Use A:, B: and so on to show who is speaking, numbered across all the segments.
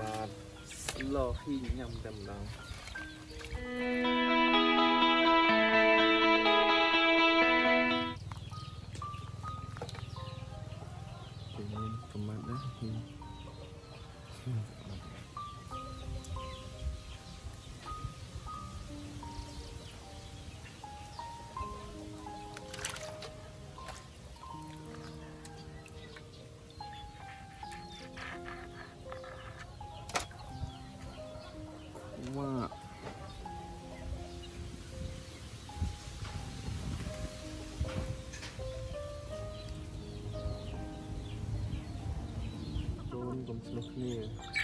A: បាទឡហ៊ីញ៉ាំតែម្ដង Con cầm sụt nè. 水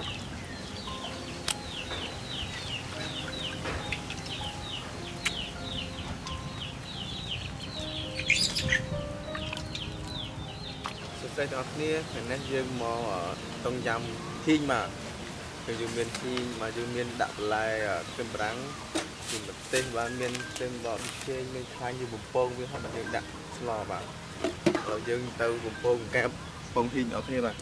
A: Bullfrog. សួស្តីទាំងអស់គ្នាថ្ងៃនេះយើងមកតុងយ៉ាំធីងមកគឺយើងមានធីងមកយើងមានដាក់បន្លែខ្ទឹមប្រាំងមានម្ទេសបាទមានខ្ទឹមបកជែងមានខ្លាញ់យើងបំពងវាហើយបាទយើងដាក់ស្លបាទហើយយើងទៅបំពងកែបបំពងធីងអស់គ្នាបាទ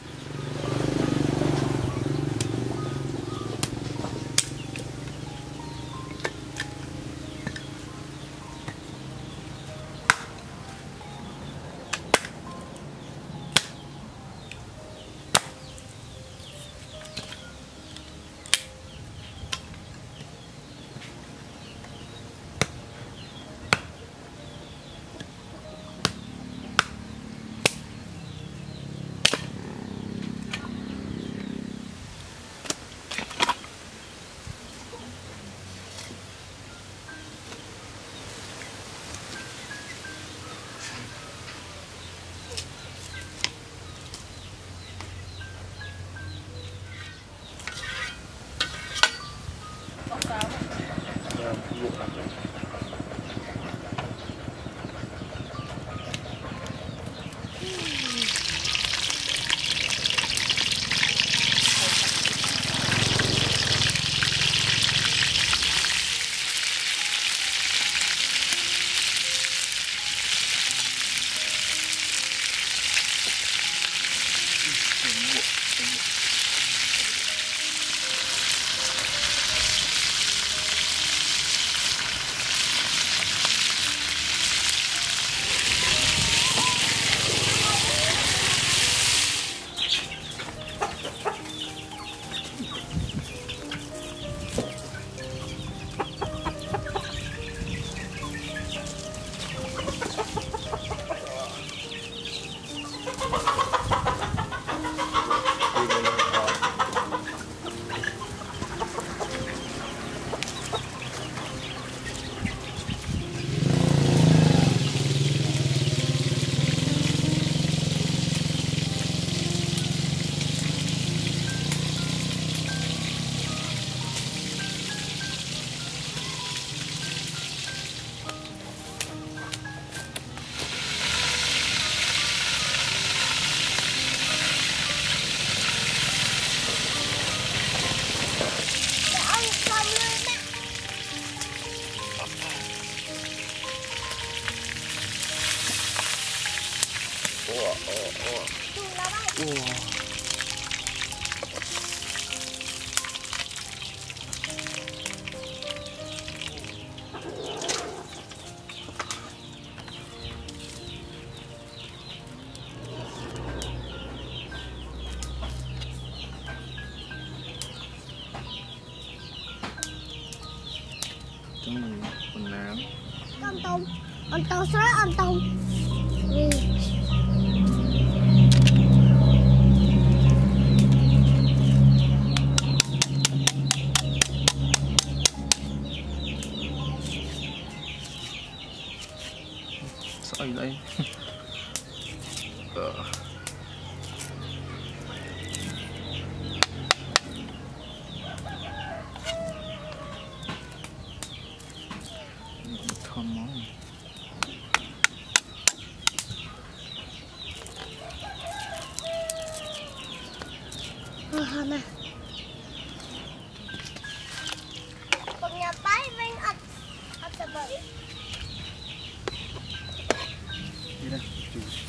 A: អន្តោ
B: អន្តោ
A: ស្រែ
B: អ
A: ន្តោ
B: Yine tutuyoruz.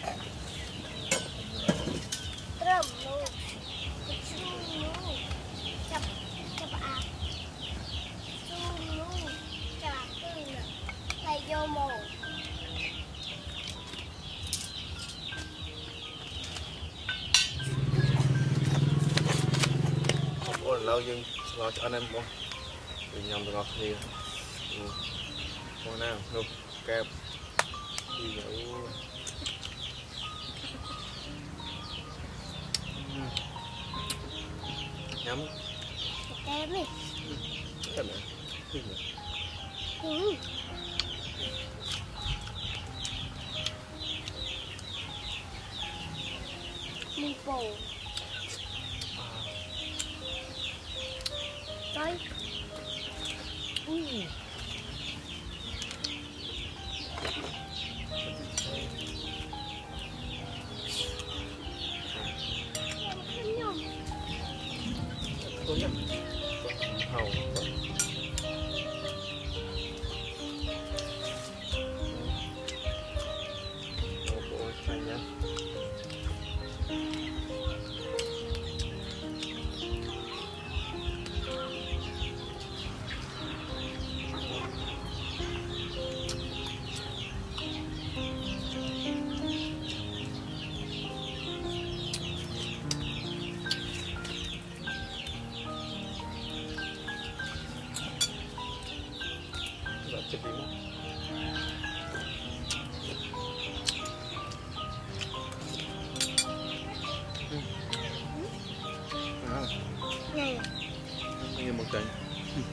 B: ត្រឹមនោះទៅឈូនោះចាប់ចាប់អាឈូនោះចាប់គឺណាហើយយកមក
A: បងប្អូនឥឡូវយើងឆ្លងឆ្អិនហើយបងយើងញ៉ាំទាំងអស់គ្នាបងណានោះកែបពីអូ Yum. Yummy. Come here. Come on. Mm.
B: Meatball. 坐下
A: 坐下
B: Iya,
A: iya.
B: Ano yung
A: magtanya? Hmm.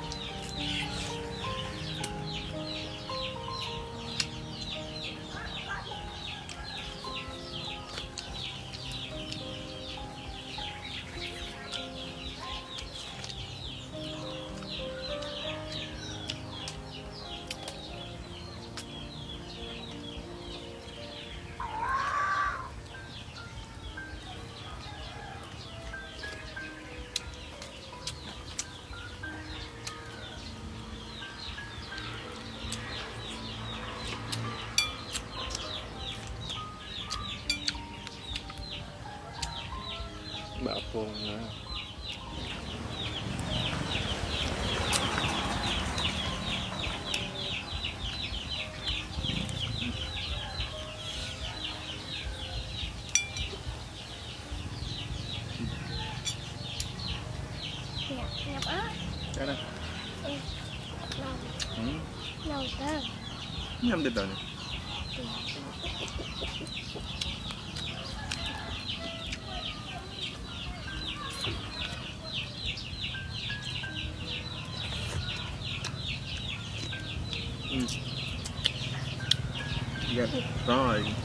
A: Nie mam dedany. Yeah, fine.